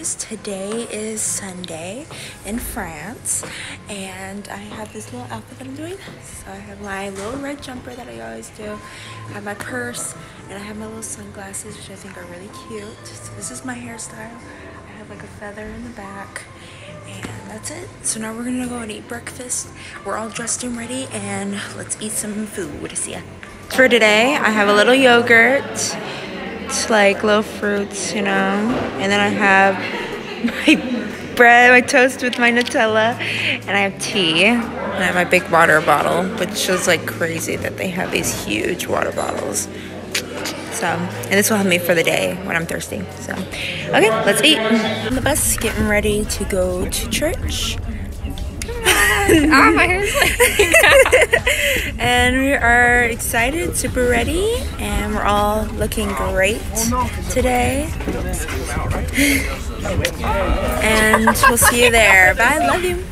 guys. Today is Sunday in France, and I have this little outfit that I'm doing. So I have my little red jumper that I always do. I have my purse, and I have my little sunglasses, which I think are really cute. So this is my hairstyle. I have like a feather in the back, and that's it. So now we're gonna go and eat breakfast. We're all dressed and ready, and let's eat some food. See ya. For today, I have a little yogurt like little fruits, you know. And then I have my bread, my toast with my Nutella, and I have tea. And I have my big water bottle, which is like crazy that they have these huge water bottles. So, and this will help me for the day when I'm thirsty. So, okay, let's eat. On the bus, getting ready to go to church. ah, my hair's like. and we are excited, super ready, and we're all looking great today. and we'll see you there. Bye, love you.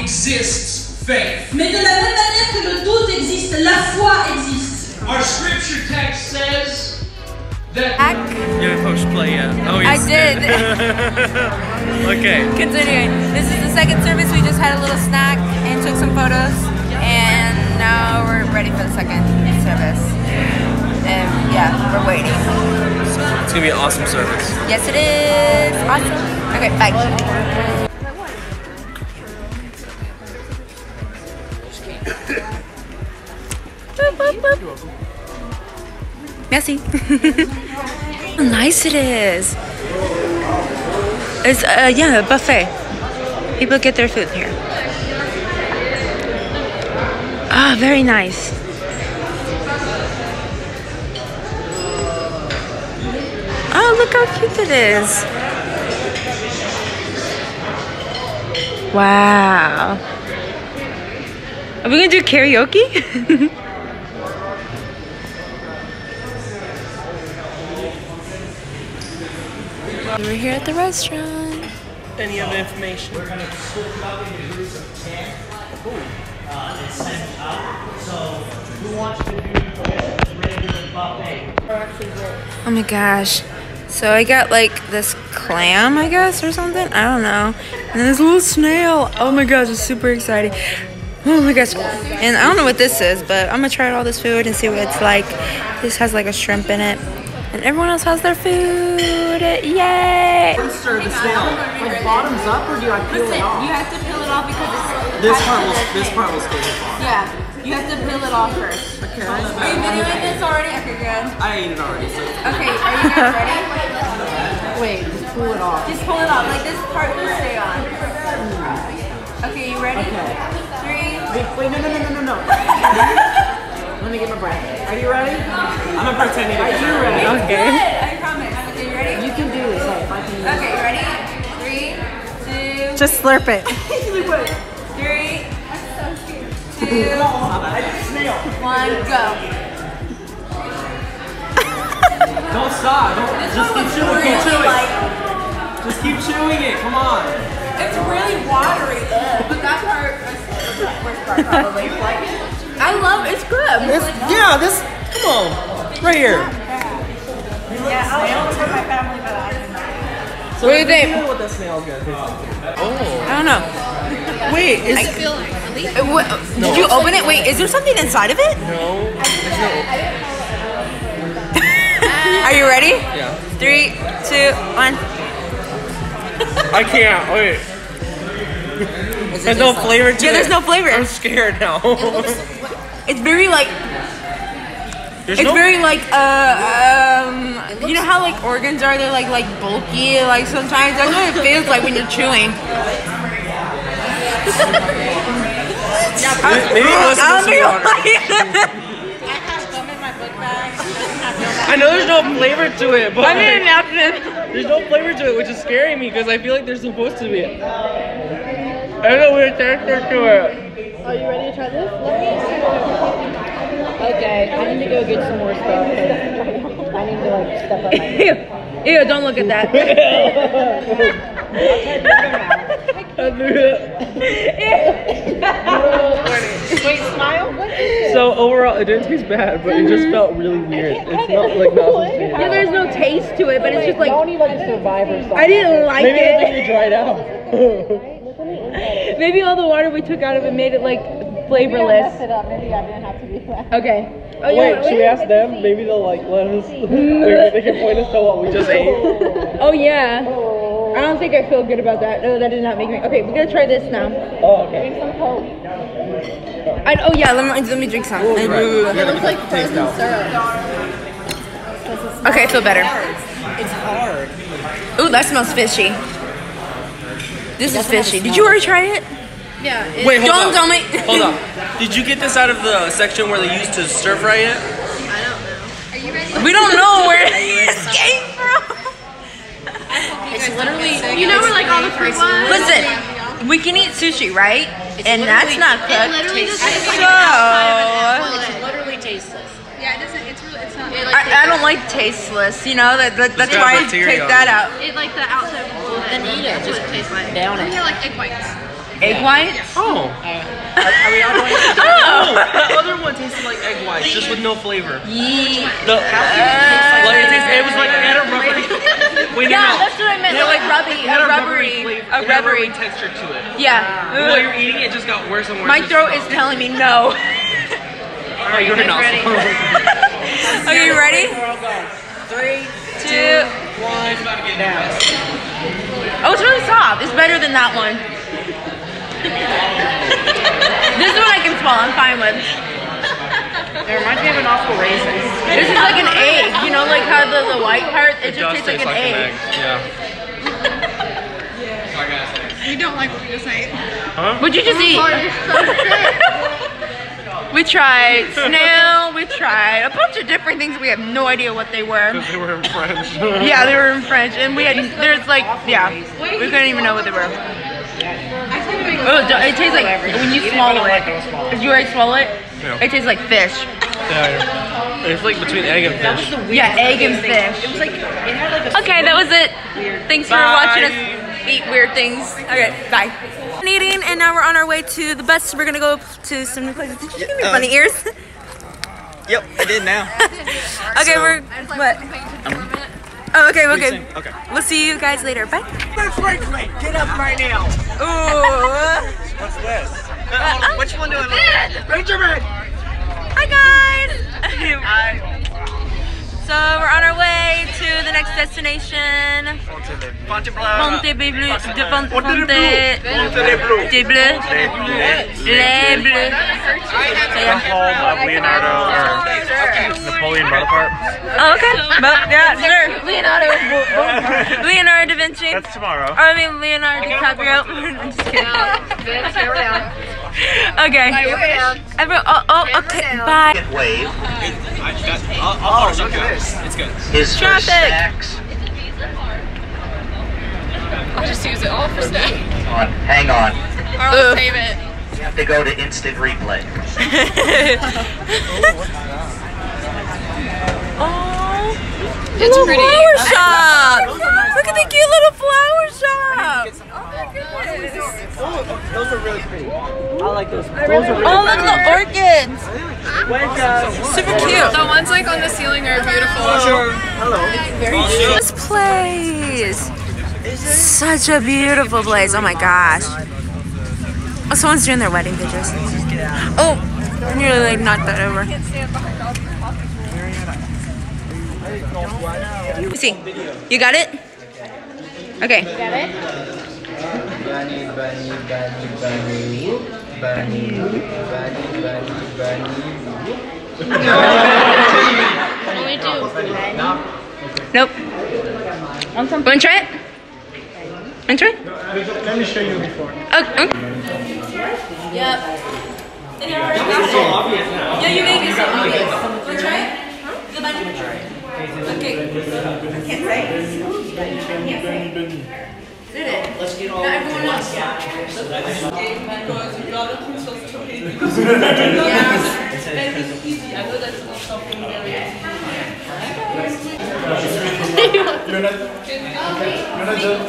Exists faith. Mais de la même manière que le doute existe, la foi existe. Our scripture text says that You're supposed play yet. Oh, I did. okay. Continuing. This is the second service. We just had a little snack and took some photos, and now we're ready for the second service. And yeah, we're waiting. It's gonna be an awesome service. Yes, it is. Awesome. Okay, bye. Merci. How nice it is. It's uh yeah, a buffet. People get their food here. Ah, very nice. Oh, look how cute it is. Wow. Are we gonna do karaoke? We're here at the restaurant. Any other information? we're going to flip them out and do some tan Oh my gosh. So I got like this clam, I guess, or something. I don't know. And this little snail. Oh my gosh, it's super exciting. Oh my gosh. And I don't know what this is, but I'm gonna try all this food and see what it's like. This has like a shrimp in it. And everyone else has their food. Yay! Stir the snail. Like bottoms up, or do I peel it off? You have to peel it off because it's This part will. This part will stay on. yeah. You have to peel it off first. Okay. Are you videoing this already? Okay, good. I ate it already. So. Okay, are you guys ready? Wait, just pull it off. Just pull it off. Like this part will stay on. Okay, you ready? Okay. Three. Wait, wait, no, no, no, no, no, no. Let me get my breath. Are you ready? I'm gonna pretend to be ready. Good. I promise. Okay, you ready? You can do this. Hey, I can. Okay, you ready? Three, two, Just slurp it. three, two, one, go. Don't stop. Don't. Just keep chewing. Keep chewing. Just keep chewing it. Come on. It's really watery, but that part is the worst part probably. like, I love it's good. This, yeah. This. Come on. Right here. So What do you think? know what that snail's gonna taste like. I don't know. Wait, is Uh, what- did you open it? Wait, is there something inside of it? No. There's no. Are you ready? Yeah. Three, two, one. I can't. Wait. There's no flavor to Yeah, it. there's no flavor. I'm scared now. It's very like There's It's no. very like uh um you know how like organs are they're like like bulky like sometimes that's what it feels like when you're chewing. Maybe it was I supposed don't to be know water. why. I know there's no flavor to it, but I need a napkin. there's no flavor to it, which is scaring me because I feel like there's supposed to be. I don't know weird texture to it. Are you ready to try this? Let me Okay, I need to go get some more stuff. 'cause I need to like step up my Ew, ew, don't look at that. Wait, smile? What is it? So overall, it didn't taste bad, but it just felt really weird. It smelled like nothing. Yeah, there's no taste to it, but it's just like Y'all need like a survivor song. I didn't like it. Maybe it it. maybe dried out. Maybe all the water we took out of it made it like Maybe I flavorless. messed it up. Maybe I didn't have to be that. Okay. Oh, yeah, Wait, should we ask them? Maybe they'll like let us. Maybe they can point us to what we just ate. Oh yeah. I don't think I feel good about that. No, that did not make me. Okay, we're gonna try this now. Oh, okay. I, oh yeah, let me let me drink some. It looks like frozen syrup. Okay, I feel better. It's hard. Ooh, that smells fishy. This is fishy. Did you already try it? Yeah. It, Wait, hold Don't up. tell me. Hold up. Did you get this out of the section where they used to stir fry it? I don't know. Are you ready? We don't know where this came from. it's literally. You know where like all the fruit was? Listen, we can eat sushi, right? and that's not cooked. literally just so, tastes like I, It's literally tasteless. Yeah, it doesn't. It's really. It's not. I don't like tasteless. You know that, that that's why I take that out. It like the outside. Then eat it. Just tastes like. down it. Yeah, like egg whites. Egg whites. Oh. oh. Are we all doing it? Oh. the other one tasted like egg whites, just with no flavor. Ye- The, uh, like it, tasted, it was like it had a rubbery. Wait, Yeah, no. that's what I meant. It had Like rubby, it had a a rubbery, flavor. a rubbery. texture to it. Yeah. While you're eating it, it just got worse and worse. My throat is telling me no. Oh, you're not. Okay, you ready? Three, Two. one, down. Oh, it's really soft. It's better than that one. This is what I can swallow. I'm fine with. It reminds me of an awful raisin. This is like an egg. You know, like how the, the white part, it, It just does tastes like taste an like egg. egg. Yeah. You don't like what we just ate. Huh? What'd you just eat? Oh, we tried snail. We tried a bunch of different things. We have no idea what they were. They were in French. Yeah, they were in French, and we had there's like yeah, we couldn't even know what they were. Oh, it it tastes like when you swallow it. If you already swallow it, Yeah. it tastes like fish. yeah. It's like between egg and fish. Yeah, egg and fish. It was like it had like a Okay, that was it. Thanks for Bye. watching us eat weird things. Okay, bye. Eating, and now we're on our way to the bus. We're gonna go to some new places. Did you give me bunny uh, ears? Yep, I did now. okay, we're what? Oh, okay, okay. Okay. We'll see you guys later. Bye. That's right, Frank. Get up right now. Ooh. What's this? Uh, which one do I look at? Benjamin! Hi guys. So we're on our way to the next destination. Fontainebleau. De Fontainebleau. des Bleus, les Bleus. So yeah. called of Leonardo or Napoleon Bonaparte. Oh, okay. But yeah, sure. Leonardo, Leonardo da Vinci. That's tomorrow. Or, I mean Leonardo DiCaprio. I'm just kidding. Okay. Everyone, oh, oh, okay. Bye. Wave Oh, look at this. It's good. is for Traffic. snacks. I'll just use it all for snack. On, hang on. Or I'll save it. You have to go to instant replay. oh, It's pretty. flower shop. Look at the cute little flower shop. Those are really pretty. I like those. Those are really Oh, look at the orchids. Wake uh, Super cute. The ones like on the ceiling are beautiful. Hello. Hello. Very cute. This place. Such a beautiful place. Oh my gosh. Oh, someone's doing their wedding pictures. Oh, I nearly like knocked that over. Let me see. You got it? Okay. Bunny, bunny, bunny, bunny, bunny, bunny, bunny, bunny. only two. Nope. Want some? Want to try it? Want to try it? Let me show you before. Oh, oh. Yep. Yeah, you make it so obvious. Want to try it? The bunny? Okay. I can't say. I can't say. Did it? Let's get all everyone else. You're not. You're not done.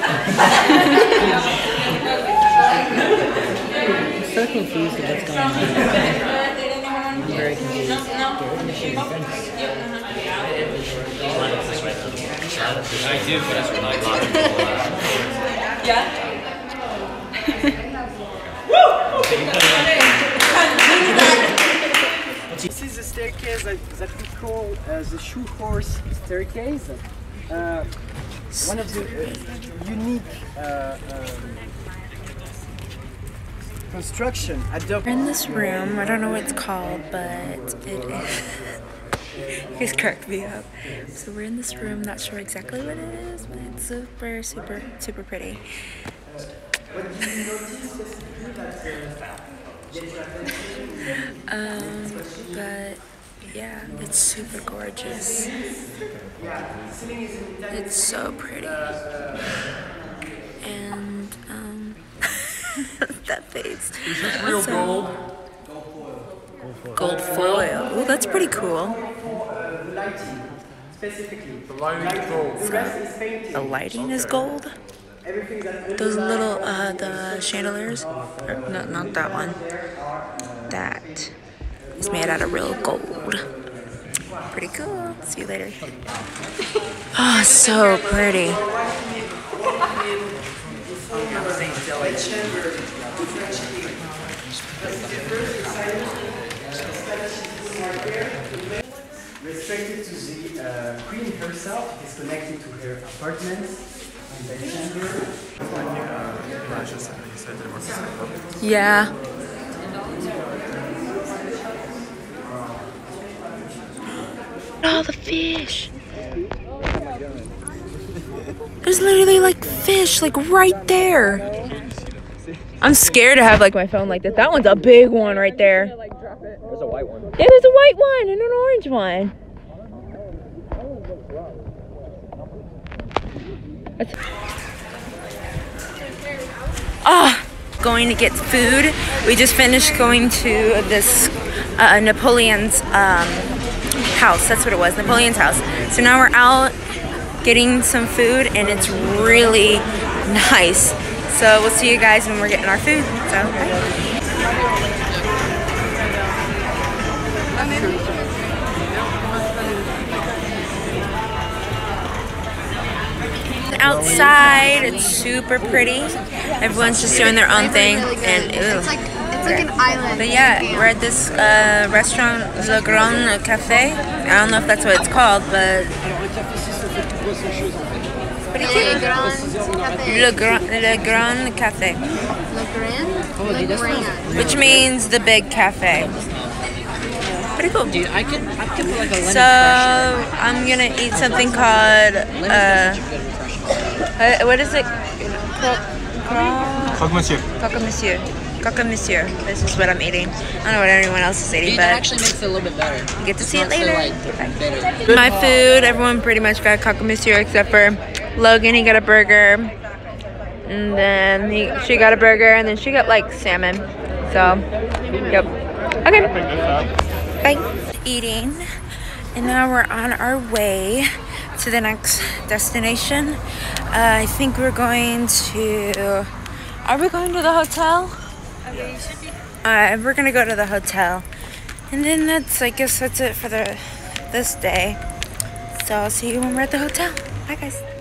I'm so confused with what's going on. I'm very confused. This is a staircase that, that we call uh, the shoe horse staircase. Uh, one of the uh, unique uh, um, construction We're in this room. I don't know what it's called, but it is. You guys cracked me up. So we're in this room. Not sure exactly what it is, but it's super, super, super pretty. Um, but yeah, it's super gorgeous. It's so pretty. And um, that face. Is this Real So- gold. Gold foil. Oh, that's pretty cool. Specifically, The lighting is gold. the rest is painted. The lighting is gold. Those little, uh, the chandeliers. Or, no, not that one. That is made out of real gold. Pretty cool. See you later. Oh, so pretty. Restricted to the uh, queen herself. It is connected to her apartments and bedchamber. Yeah. All the fish. There's literally like fish, like right there. I'm scared to have like my phone like that. That one's a big one right there. There's a white one. Yeah, there's a white one and an orange one. That's- Ah, going to get food. We just finished going to this uh, Napoleon's um, house. That's what it was, Napoleon's house. So now we're out getting some food, and it's really nice. So we'll see you guys when we're getting our food. So. Outside. It's super pretty. Everyone's just doing their own thing, and ew. It's like it's like an island. But yeah, we're at this uh, restaurant, Le Grand Cafe. I don't know if that's what it's called, but pretty Le cute. Grand Le Grand, Le Grand Cafe, Le Grand. Le Grand. which means the big cafe. Pretty cool. Dude, I could, I could put like a lemon So I'm gonna eat something called uh, uh, what is it? Croque monsieur. Croque Monsieur. Croque Monsieur. This is what I'm eating. I don't know what anyone else is eating, Dude, but that actually makes it a little bit better. you get to see it Not so, later. like, bitter. My food, everyone pretty much got Croque Monsieur except for Logan. He got a burger, and then he, she got a burger, and then she got like salmon. So, yep. Okay. Bye. Eating, and now we're on our way to the next destination. Uh, I think we're going to. Are we going to the hotel? Uh, we're gonna go to the hotel, and then that's. I guess that's it for the this day. So I'll see you when we're at the hotel. Bye, guys.